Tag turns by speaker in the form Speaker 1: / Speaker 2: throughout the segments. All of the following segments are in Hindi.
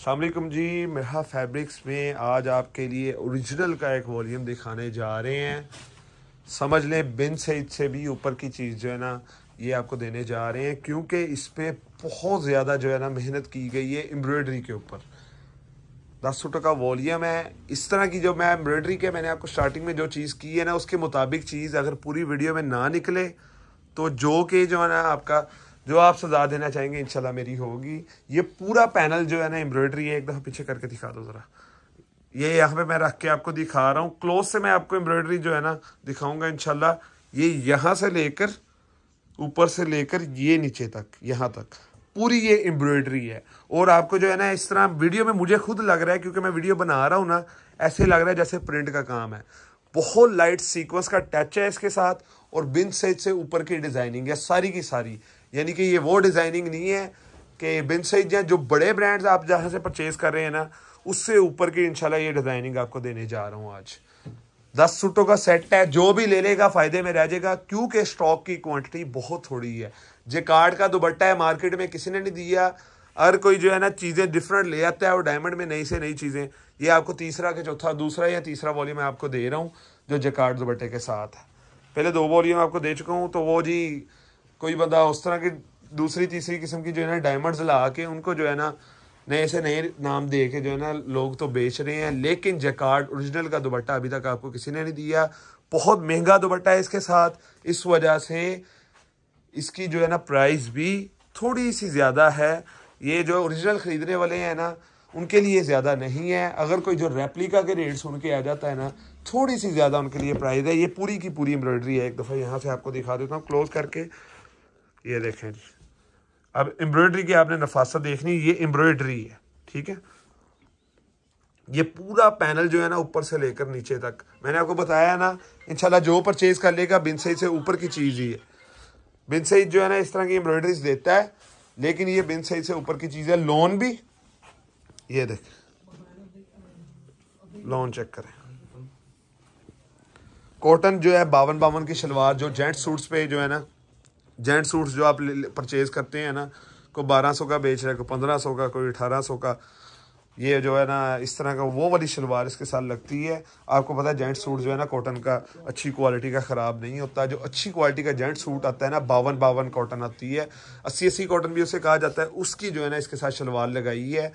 Speaker 1: अलकुम जी, मिरहा फैब्रिक्स में आज आपके लिए ओरिजिनल का एक वॉल्यूम दिखाने जा रहे हैं। समझ लें, बिन सईद से भी ऊपर की चीज़ जो है ना, ये आपको देने जा रहे हैं, क्योंकि इस पर बहुत ज़्यादा जो है ना मेहनत की गई है एम्ब्रॉयडरी के ऊपर। दस सूटों का वॉल्यूम है। इस तरह की जो मैं एम्ब्रॉयडरी के, मैंने आपको स्टार्टिंग में जो चीज़ की है ना, उसके मुताबिक चीज़ अगर पूरी वीडियो में ना निकले तो जो कि जो है ना आपका जो आप सजा देना चाहेंगे, इंशाल्लाह मेरी होगी। ये पूरा पैनल जो है ना, एम्ब्रॉयडरी है एक दफ़ा पीछे करके दिखा दो ज़रा। ये यहाँ पे मैं रख के आपको दिखा रहा हूँ। क्लोज से मैं आपको एम्ब्रॉयडरी जो है ना, दिखाऊँगा इनशाला ये यहाँ से लेकर, ऊपर से लेकर ये नीचे तक, यहाँ तक। पूरी ये एम्ब्रॉयडरी है। और आपको जो है ना, इस तरह वीडियो में मुझे खुद लग रहा है, क्योंकि मैं वीडियो बना रहा हूँ ना, ऐसे लग रहा है जैसे प्रिंट का काम है। बहुत लाइट सीक्वेंस का टच है इसके साथ, और बिन सेज से ऊपर की डिज़ाइनिंग है, सारी की सारी। यानी कि ये वो डिज़ाइनिंग नहीं है कि बिन या जो बड़े ब्रांड्स आप जहाँ से परचेज कर रहे हैं ना, उससे ऊपर की इंशाल्लाह ये डिज़ाइनिंग आपको देने जा रहा हूँ आज। दस सूटों का सेट है, जो भी ले लेगा, फ़ायदे में रह जाएगा, क्योंकि स्टॉक की क्वांटिटी बहुत थोड़ी है। जे कार्ड का दुबट्टा है मार्केट में किसी ने नहीं दिया, हर कोई जो है ना, चीज़ें डिफरेंट ले आता है, और डायमंड में नई से नई चीज़ें। ये आपको तीसरा के चौथा, दूसरा या तीसरा वॉल्यूम मैं आपको दे रहा हूँ, जो जकार्ड दुबट्टे के साथ है। पहले दो वॉल्यूम आपको दे चुका हूँ तो वो जी कोई बंदा उस तरह की दूसरी, तीसरी किस्म की जो है ना डायमंड्स ला के उनको जो है ना नए से नए नाम दे के जो है ना लोग तो बेच रहे हैं। लेकिन जकार्ड ओरिजिनल का दुबट्टा अभी तक आपको किसी ने नहीं दिया। बहुत महँगा दुबट्टा है इसके साथ। इस वजह से इसकी जो है ना प्राइस भी थोड़ी सी ज़्यादा है। ये जो ओरिजिनल ख़रीदने वाले हैं ना, उनके लिए ज़्यादा नहीं है। अगर कोई जो रेप्लिका के रेट सुन के आ जाता है ना, थोड़ी सी ज़्यादा उनके लिए प्राइस है। ये पूरी की पूरी एम्ब्रॉयडरी है। एक दफ़ा यहाँ से आपको दिखा देता हूँ। क्लोज करके ये देखें जी। अब एम्ब्रॉयडरी की आपने नफासा देखनी, ये एम्ब्रॉयडरी है, ठीक है? ये पूरा पैनल जो है ना ऊपर से लेकर नीचे तक। मैंने आपको बताया ना, इंशाल्लाह जो परचेज कर लेगा, बिन सही से ऊपर की चीज़ ही है। बिन जो है ना, इस तरह की एम्ब्रॉयडरीज देता है, लेकिन ये बिन सही से ऊपर की चीज़ है। लोन भी, ये देख। लोन चेक करें। कॉटन जो है, बावन बावन की शलवार, जो जेंट सूट्स पे जो है ना जेंट सूट्स जो आप परचेज करते हैं ना, कोई बारह सौ का बेच रहा है, कोई पंद्रह सौ का, कोई अठारह सौ का, ये जो है ना, इस तरह का, वो वाली शलवार इसके साथ लगती है। आपको पता है जेंट सूट जो है ना, कॉटन का अच्छी क्वालिटी का ख़राब नहीं होता। जो अच्छी क्वालिटी का जेंट सूट आता है ना बावन बावन कॉटन आती है। अस्सी अस्सी कॉटन भी उसे कहा जाता है, उसकी जो है ना, इसके साथ शलवार लगाई है,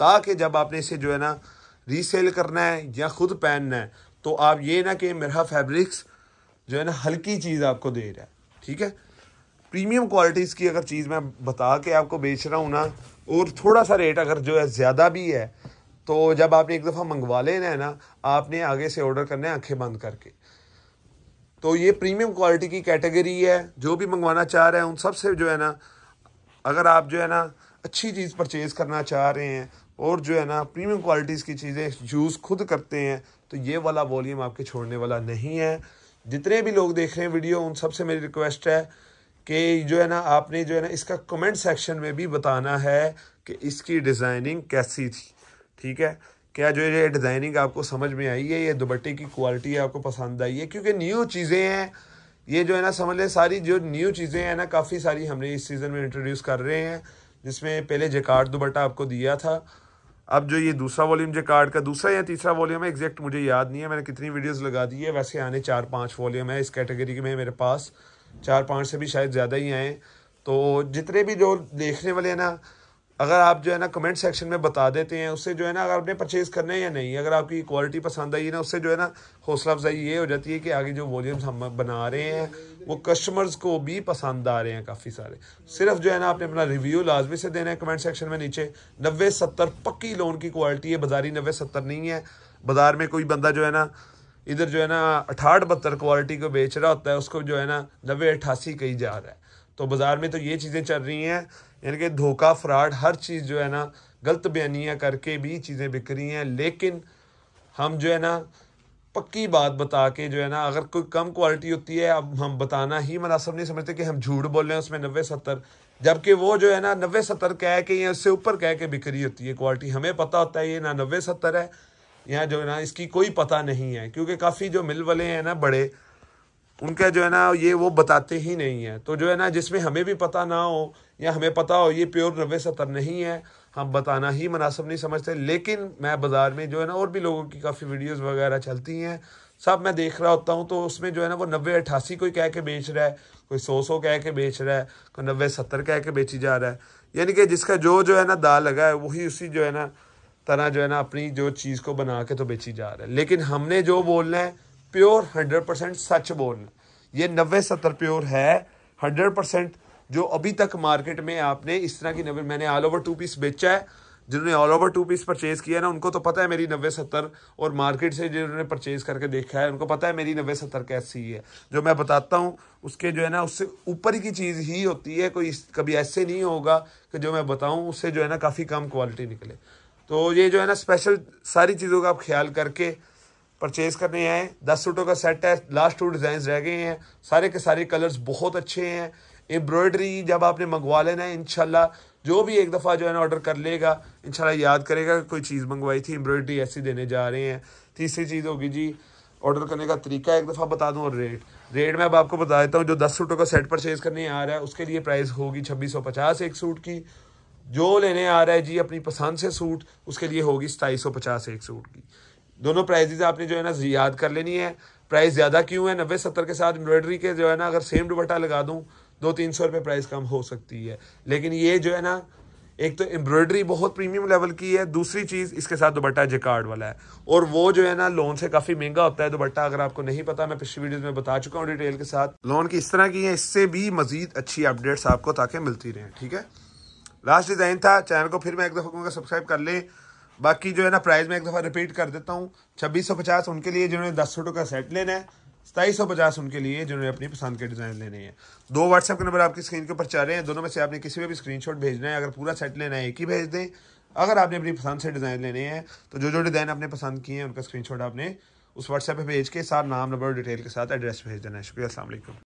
Speaker 1: ताकि जब आपने इसे जो है ना रीसेल करना है या खुद पहनना है तो आप ये ना कि मिरहा फैब्रिक्स जो है ना, हल्की चीज़ आपको दे रहा है, ठीक है? प्रीमियम क्वालिटीज़ की अगर चीज़ मैं बता के आपको बेच रहा हूँ ना, और थोड़ा सा रेट अगर जो है ज़्यादा भी है तो जब आपने एक दफ़ा मंगवा लेना है ना, आपने आगे से ऑर्डर करना है आँखें बंद करके। तो ये प्रीमियम क्वालिटी की कैटेगरी है, जो भी मंगवाना चाह रहे हैं, उन सबसे जो है ना, अगर आप जो है ना अच्छी चीज़ परचेज़ करना चाह रहे हैं, और जो है ना प्रीमियम क्वालिटीज़ की चीज़ें यूज़ खुद करते हैं तो ये वाला वॉल्यूम आपके छोड़ने वाला नहीं है। जितने भी लोग देख रहे हैं वीडियो उन सबसे मेरी रिक्वेस्ट है कि जो है ना, आपने जो है ना, इसका कमेंट सेक्शन में भी बताना है कि इसकी डिज़ाइनिंग कैसी थी। ठीक है? क्या जो ये डिज़ाइनिंग आपको समझ में आई है? ये दुबट्टे की क्वालिटी आपको पसंद आई है? क्योंकि न्यू चीज़ें हैं। ये जो है ना, समझ लें, सारी जो न्यू चीज़ें हैं ना, काफ़ी सारी हमने इस सीज़न में इंट्रोड्यूस कर रहे हैं, जिसमें पहले जेकार्ड दुबट्टा आपको दिया था। अब जो ये दूसरा वॉल्यूम जेकार्ड का, दूसरा या तीसरा वॉल्यूम है एग्जैक्ट मुझे याद नहीं है। मैंने कितनी वीडियोस लगा दी है, वैसे आने चार पाँच वॉल्यूम है इस कैटेगरी में मेरे पास। चार पाँच से भी शायद ज़्यादा ही आए। तो जितने भी जो देखने वाले हैं ना, अगर आप जो है ना कमेंट सेक्शन में बता देते हैं, उससे जो है ना अगर आपने परचेज़ करना है या नहीं, अगर आपकी क्वालिटी पसंद आई है ना, उससे जो है ना हौसला अफजाई ये हो जाती है कि आगे जो वॉल्यूम्स हम बना रहे हैं, वो कस्टमर्स को भी पसंद आ रहे हैं काफ़ी सारे। सिर्फ़ जो है ना आपने अपना रिव्यू लाजमी से देना है कमेंट सेक्शन में नीचे। नब्बे सत्तर पक्की लोन की क्वालिटी है, बाजारी नब्बे सत्तर नहीं है। बाज़ार में कोई बंदा जो है ना इधर जो है ना अठाठ बहत्तर क्वालिटी को बेच रहा होता है, उसको जो है ना, नब्बे अट्ठासी कही जा रहा है। तो बाज़ार में तो ये चीज़ें चल रही हैं, यानी कि धोखा, फ्रॉड, हर चीज़ जो है ना, गलत बयानियाँ करके भी चीज़ें बिक रही हैं। लेकिन हम जो है ना, पक्की बात बता के जो है ना, अगर कोई कम क्वालिटी होती है, अब हम बताना ही मुनासब नहीं समझते कि हम झूठ बोल रहे हैं उसमें नब्बे सत्तर। जबकि वो जो है ना, नब्बे सत्तर कह के या उससे ऊपर कह के बिक्री होती है क्वालिटी हमें पता होता है ये ना नब्बे सत्तर है यहाँ जो है ना, इसकी कोई पता नहीं है, क्योंकि काफ़ी जो मिल वाले हैं ना बड़े, उनका जो है ना, ये वो बताते ही नहीं है। तो जो है ना, जिसमें हमें भी पता ना हो, या हमें पता हो, ये प्योर नब्बे सत्तर नहीं है, हम बताना ही मुनासिब नहीं समझते। लेकिन मैं बाज़ार में जो है ना, और भी लोगों की काफ़ी वीडियोस वगैरह चलती हैं, सब मैं देख रहा होता हूँ तो उसमें जो है ना, वो नब्बे अट्ठासी कोई कह के बेच रहा है, कोई सौ सौ कह के बेच रहा है, कोई नब्बे सत्तर कह के बेची जा रहा है। यानी कि जिसका जो जो है ना दाल लगा है, वही उसी जो है ना तरह जो है ना अपनी जो चीज़ को बना के तो बेची जा रहा है। लेकिन हमने जो बोलना है, प्योर हंड्रेड परसेंट सच बोलना ये नब्बे सत्तर प्योर है, हंड्रेड परसेंट जो अभी तक मार्केट में आपने इस तरह की नब्बे, मैंने ऑल ओवर टू पीस बेचा है। जिन्होंने all over two piece purchase किया ना, उनको तो पता है मेरी नब्बे सत्तर और मार्केट से जिन्होंने परचेज करके देखा है, उनको पता है मेरी नब्बे सत्तर कैसी है। जो मैं बताता हूँ, उसके जो है ना, उससे ऊपर की चीज़ ही होती है, कोई कभी ऐसे नहीं होगा कि जो मैं बताऊँ, उससे जो है ना काफ़ी कम क्वालिटी निकले। तो ये जो है ना स्पेशल सारी चीज़ों का आप ख्याल करके परचेज करने आए दस सूटों का सेट है लास्ट टू डिज़ाइन रह गए हैं। सारे के सारे कलर्स बहुत अच्छे हैं। एम्ब्रॉयडरी जब आपने मंगवा लेना है इनशाला जो भी एक दफ़ा जो है ना ऑर्डर कर लेगा इनशाला याद करेगा कोई चीज़ मंगवाई थी एम्ब्रॉयडरी ऐसी देने जा रहे हैं। तीसरी चीज़ होगी जी ऑर्डर करने का तरीका एक दफ़ा बता दूँ और रेट रेट मैं अब आपको बता देता हूँ, जो दस सूटों का सेट परचेज करने आ रहा है, उसके लिए प्राइस होगी छब्बीस सौ पचास एक सूट की। जो लेने आ रहा है जी अपनी पसंद से सूट, उसके लिए होगी सताईस सौ पचास एक सूट की। दोनों प्राइजेज आपने जो है ना याद कर लेनी है। प्राइस ज़्यादा क्यों है? नब्बे सत्तर के साथ एम्ब्रॉयडरी के जो है ना अगर सेम दुपट्टा लगा दूँ, दो तीन सौ रुपये प्राइस कम हो सकती है। लेकिन ये जो है ना, एक तो एम्ब्रॉयडरी बहुत प्रीमियम लेवल की है। दूसरी चीज़, इसके साथ दुपट्टा जेकार्ड वाला है। और वो जो है ना लोन से काफ़ी महँगा होता है दुपट्टा, अगर आपको नहीं पता, मैं पिछली वीडियो में बता चुका हूँ डिटेल के साथ। लोन की इस तरह की है, इससे भी मजीद अच्छी अपडेट्स आपको ताकि मिलती रहें, ठीक है? लास्ट डिज़ाइन था चैनल को फिर मैं एक दफ़ा कहूँगा सब्सक्राइब कर ले। बाकी जो है ना प्राइस मैं एक दफ़ा रिपीट कर देता हूँ। छब्बीस सौ पचास उनके लिए जिन्होंने दस सूटों का सेट लेना है, सताईस सौ पचास उनके लिए जिन्होंने अपनी पसंद के डिज़ाइन लेने हैं। दो व्हाट्सएप के नंबर आपकी स्क्रीन के ऊपर चल रहे हैं। दोनों में से आपने किसी में भी स्क्रीनशॉट भेजना है। अगर पूरा सेट लेना है, एक ही भेज दें। अगर आपने अपनी पसंद से डिज़ाइन लेने हैं तो जो जो डिज़ाइन आपने पसंद किए हैं, उनका स्क्रीनशॉट आपने उस व्हाट्सएप पे भेज के साथ नाम नंबर डिटेल के साथ एड्रेस भेज देना है। शुक्रिया असल